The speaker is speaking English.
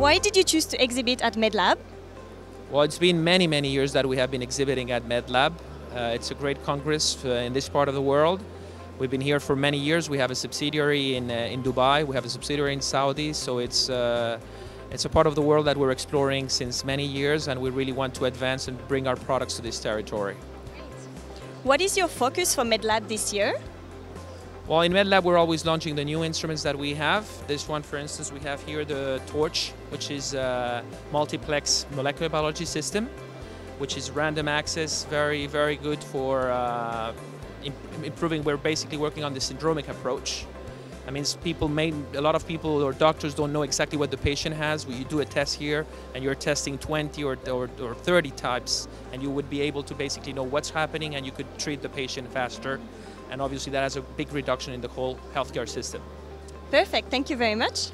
Why did you choose to exhibit at MedLab? Well, it's been many, many years that we have been exhibiting at MedLab. Uh, it's a great congress uh, in this part of the world. We've been here for many years. We have a subsidiary in, uh, in Dubai, we have a subsidiary in Saudi, so it's, uh, it's a part of the world that we're exploring since many years, and we really want to advance and bring our products to this territory. What is your focus for MedLab this year? Well, in MedLab, we're always launching the new instruments that we have. This one, for instance, we have here the Torch, which is a multiplex molecular biology system, which is random access, very, very good for uh, improving. We're basically working on the syndromic approach. That mean, people may, a lot of people or doctors don't know exactly what the patient has. You do a test here and you're testing 20 or, or, or 30 types and you would be able to basically know what's happening and you could treat the patient faster and obviously that has a big reduction in the whole healthcare system. Perfect, thank you very much.